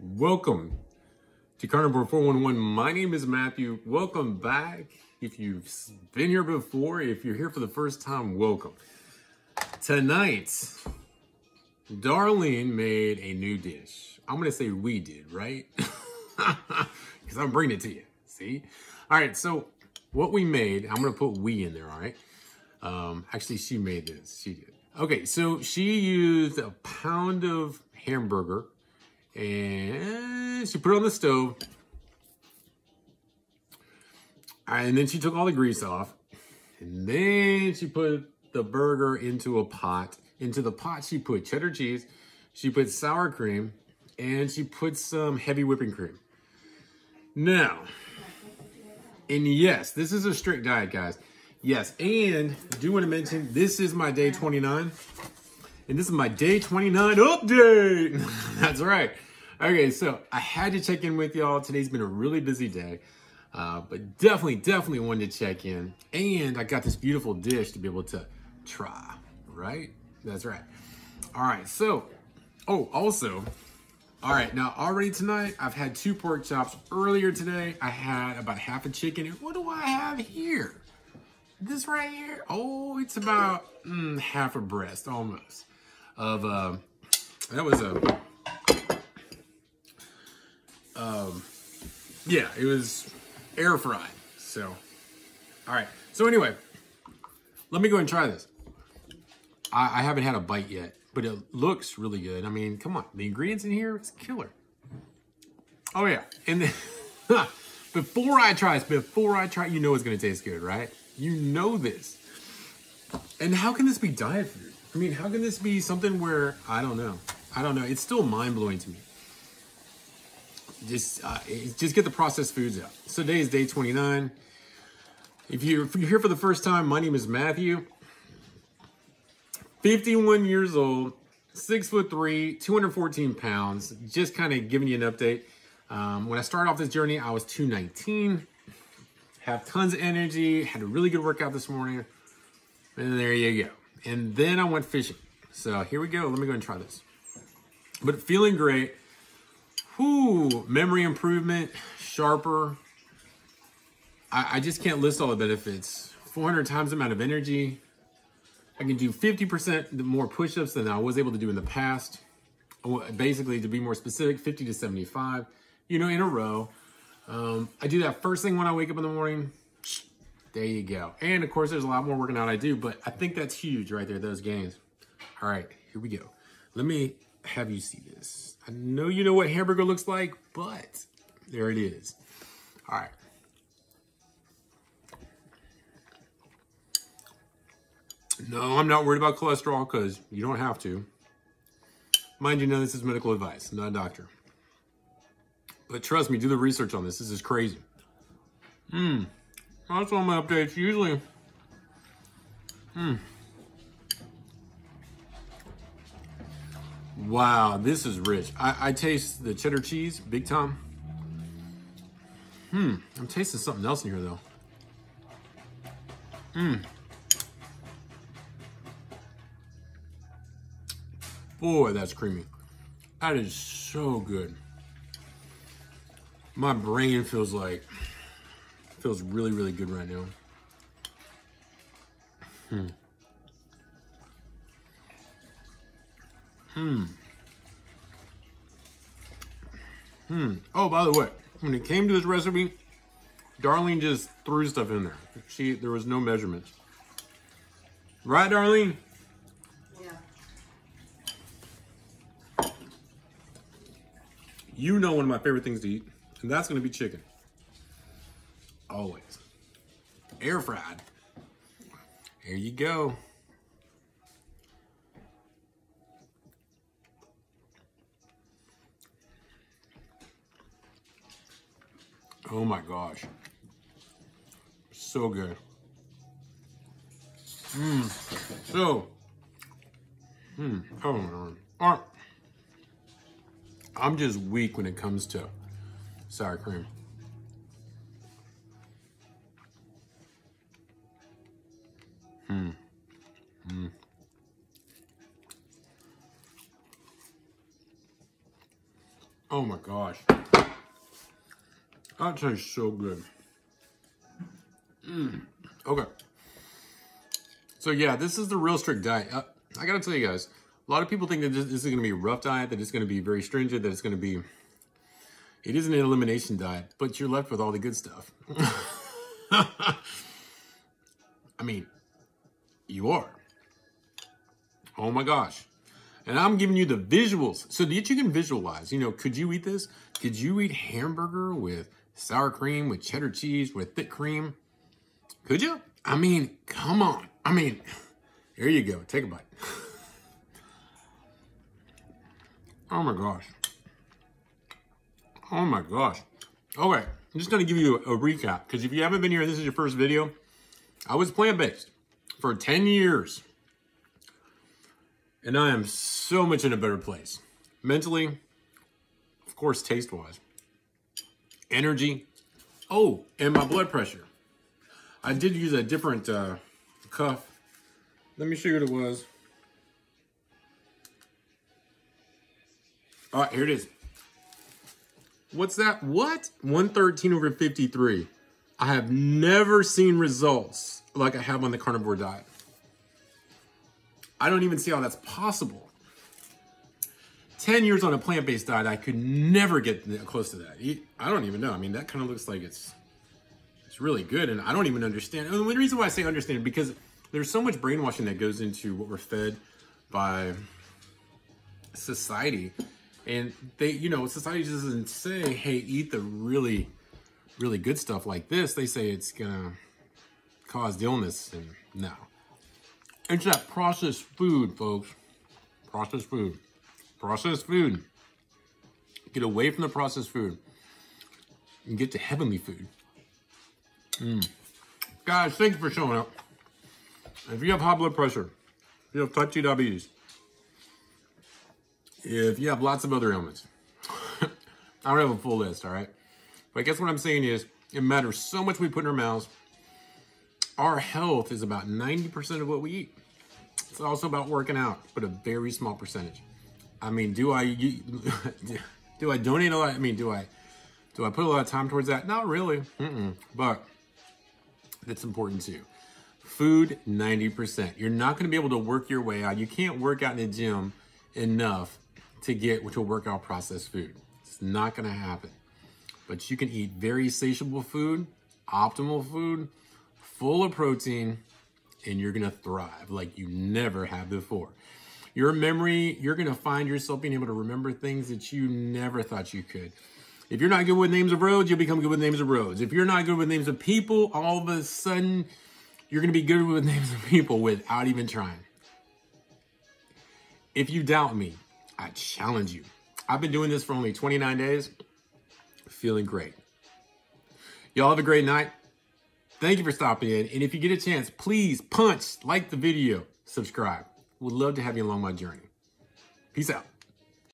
Welcome to Carnivore 411. My name is Matthew. Welcome back. If you've been here before, if you're here for the first time, welcome. Tonight, Darlene made a new dish. I'm going to say we did, right? Because I'm bringing it to you. See? All right, so what we made, I'm going to put we in there, all right? Um, actually, she made this. She did. Okay, so she used a pound of hamburger and she put it on the stove. And then she took all the grease off. And then she put the burger into a pot. Into the pot, she put cheddar cheese, she put sour cream, and she put some heavy whipping cream. Now, and yes, this is a strict diet, guys. Yes, and I do want to mention this is my day 29. And this is my day 29 update. That's right. Okay, so I had to check in with y'all. Today's been a really busy day. Uh, but definitely, definitely wanted to check in. And I got this beautiful dish to be able to try, right? That's right. All right, so, oh, also, all right, now already tonight, I've had two pork chops. Earlier today, I had about half a chicken. And what do I have here? This right here? Oh, it's about mm, half a breast, almost, of, uh, that was a, um, yeah, it was air fried. So, all right. So anyway, let me go and try this. I, I haven't had a bite yet, but it looks really good. I mean, come on, the ingredients in here, it's killer. Oh yeah, and then before I try this, before I try, you know it's gonna taste good, right? You know this. And how can this be diet food? I mean, how can this be something where, I don't know. I don't know. It's still mind blowing to me just uh, just get the processed foods out. So today is day 29. If you're, if you're here for the first time, my name is Matthew. 51 years old, six foot three, 214 pounds. Just kind of giving you an update. Um, when I started off this journey, I was 219. Have tons of energy. Had a really good workout this morning. And there you go. And then I went fishing. So here we go. Let me go and try this. But feeling great. Whoo, memory improvement, sharper. I, I just can't list all the benefits. 400 times the amount of energy. I can do 50% more push-ups than I was able to do in the past. Basically, to be more specific, 50 to 75, you know, in a row. Um, I do that first thing when I wake up in the morning. There you go. And of course, there's a lot more working out I do, but I think that's huge right there, those gains. All right, here we go. Let me have you see this. I know you know what hamburger looks like, but there it is. All right. No, I'm not worried about cholesterol because you don't have to. Mind you, know this is medical advice, not a doctor. But trust me, do the research on this. This is crazy. Hmm. That's all my updates. Usually, hmm. Wow, this is rich. I, I taste the cheddar cheese, big time. Hmm, I'm tasting something else in here though. Hmm. Boy, that's creamy. That is so good. My brain feels like, feels really, really good right now. Hmm. Hmm. Hmm. Oh, by the way, when it came to this recipe, Darlene just threw stuff in there. She there was no measurements. Right, Darlene? Yeah. You know one of my favorite things to eat, and that's gonna be chicken. Always. Air fried. Here you go. Oh my gosh. So good. Mmm. So. Mmm. Oh. I'm just weak when it comes to sour cream. Hmm. Hmm. Oh my gosh. That tastes so good. Mm. Okay. So yeah, this is the real strict diet. Uh, I gotta tell you guys, a lot of people think that this, this is gonna be a rough diet, that it's gonna be very stringent, that it's gonna be, it is an elimination diet, but you're left with all the good stuff. I mean, you are. Oh my gosh. And I'm giving you the visuals so that you can visualize. You know, could you eat this? Could you eat hamburger with sour cream, with cheddar cheese, with thick cream? Could you? I mean, come on. I mean, here you go. Take a bite. Oh my gosh. Oh my gosh. Okay, I'm just gonna give you a recap because if you haven't been here, this is your first video. I was plant-based for 10 years. And I am so much in a better place. Mentally, of course, taste-wise. Energy. Oh, and my blood pressure. I did use a different uh, cuff. Let me show you what it was. All right, here it is. What's that? What? 113 over 53. I have never seen results like I have on the carnivore diet. I don't even see how that's possible. 10 years on a plant-based diet, I could never get close to that. I don't even know. I mean, that kind of looks like it's it's really good, and I don't even understand. And the reason why I say understand because there's so much brainwashing that goes into what we're fed by society, and they, you know, society doesn't say, "Hey, eat the really, really good stuff like this." They say it's gonna cause illness, and no, it's that processed food, folks. Processed food. Processed food. Get away from the processed food and get to heavenly food. Mm. Guys, thanks for showing up. If you have high blood pressure, if you have type 2 diabetes, if you have lots of other ailments, I don't have a full list, all right? But I guess what I'm saying is, it matters so much we put in our mouths our health is about 90% of what we eat. It's also about working out, but a very small percentage. I mean, do I do I donate a lot? I mean, do I do I put a lot of time towards that? Not really, mm -mm. but it's important too. Food, 90%. You're not going to be able to work your way out. You can't work out in the gym enough to get to workout processed food. It's not going to happen. But you can eat very satiable food, optimal food, full of protein, and you're gonna thrive like you never have before. Your memory, you're gonna find yourself being able to remember things that you never thought you could. If you're not good with names of roads, you'll become good with names of roads. If you're not good with names of people, all of a sudden, you're gonna be good with names of people without even trying. If you doubt me, I challenge you. I've been doing this for only 29 days, feeling great. Y'all have a great night. Thank you for stopping in. And if you get a chance, please punch, like the video, subscribe. Would love to have you along my journey. Peace out.